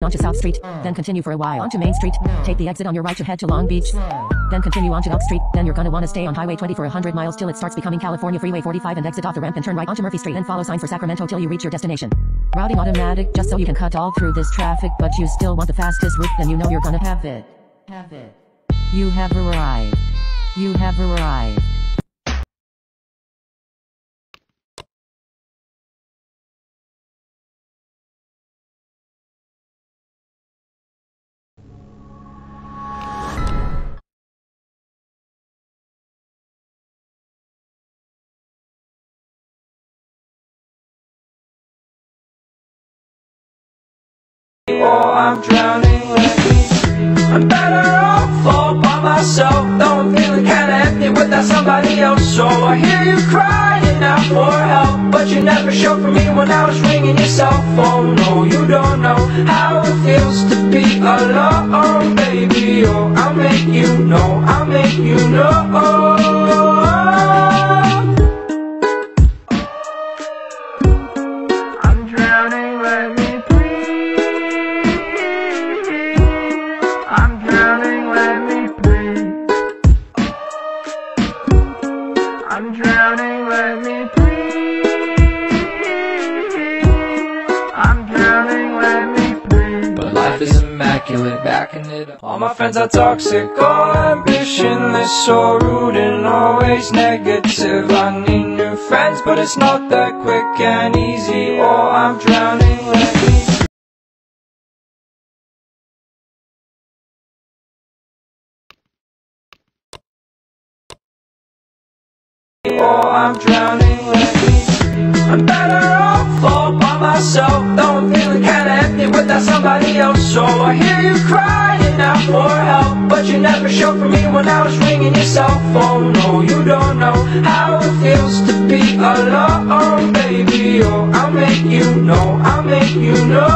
onto South Street, hmm. then continue for a while onto Main Street. Hmm. Take the exit on your right to head to Long Beach. Hmm. Then continue onto Oak Street. Then you're gonna wanna stay on Highway 20 for 100 miles till it starts becoming California Freeway 45 and exit off the ramp and turn right onto Murphy Street and follow signs for Sacramento till you reach your destination. Routing automatic just so you can cut all through this traffic, but you still want the fastest route, then you know you're gonna have it. Have it. You have arrived. You have arrived. Or I'm drowning. Let me I'm better off all by myself. Though I'm feeling kinda empty without somebody else. So I hear you crying out for help, but you never showed for me when I was ringing your cell phone. No, you don't know how it feels to be alone, baby. Oh, I'll make you know. I'll make you know. I'm drowning, let let me breathe. I'm drowning, let me breathe. I'm drowning, let me breathe. But life is immaculate, backing it up. All my friends are toxic, all ambitionless, so rude and always negative. I need new friends, but it's not that quick and easy. Oh, I'm drowning, let me Oh, I'm drowning, I'm better off all by myself. Though I'm feeling kinda empty without somebody else. So I hear you crying out for help But you never showed for me when I was ringing your cell phone. No, you don't know how it feels to be alone, baby. Oh, I'll make you know, I'll make you know.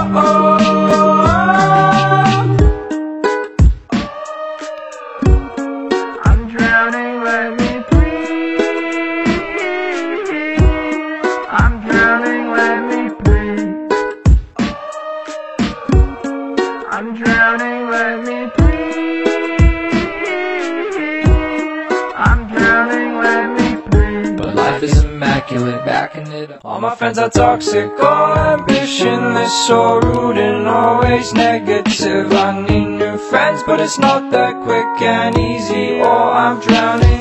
I'm drowning, let drowning, let me breathe. I'm drowning, let me breathe. I'm drowning, let me breathe. But life is immaculate, backing it up. All my friends are toxic, all ambitionless, so rude and always negative. I need new friends, but it's not that quick and easy. Oh, I'm drowning,